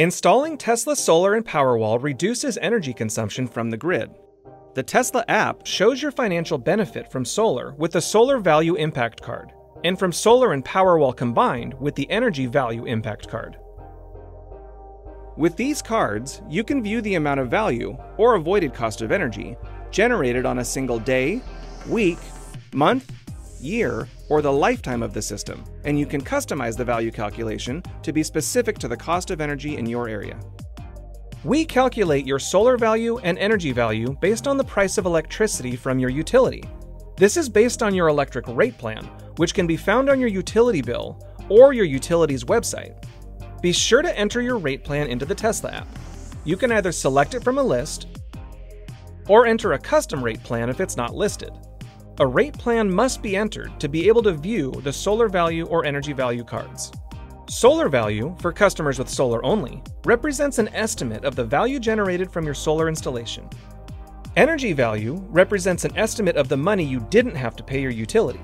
Installing Tesla Solar and Powerwall reduces energy consumption from the grid. The Tesla app shows your financial benefit from solar with the Solar Value Impact Card, and from solar and Powerwall combined with the Energy Value Impact Card. With these cards, you can view the amount of value, or avoided cost of energy, generated on a single day, week, month, year, or the lifetime of the system, and you can customize the value calculation to be specific to the cost of energy in your area. We calculate your solar value and energy value based on the price of electricity from your utility. This is based on your electric rate plan, which can be found on your utility bill or your utility's website. Be sure to enter your rate plan into the Tesla app. You can either select it from a list or enter a custom rate plan if it's not listed. A rate plan must be entered to be able to view the solar value or energy value cards. Solar value, for customers with solar only, represents an estimate of the value generated from your solar installation. Energy value represents an estimate of the money you didn't have to pay your utility.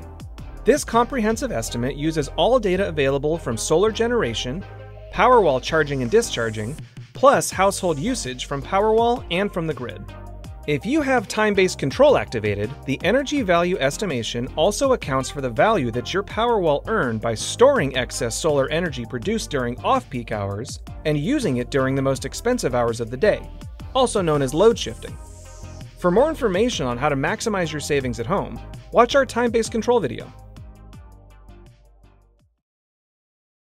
This comprehensive estimate uses all data available from solar generation, Powerwall charging and discharging, plus household usage from Powerwall and from the grid. If you have time-based control activated, the energy value estimation also accounts for the value that your power Powerwall earned by storing excess solar energy produced during off-peak hours and using it during the most expensive hours of the day, also known as load shifting. For more information on how to maximize your savings at home, watch our time-based control video.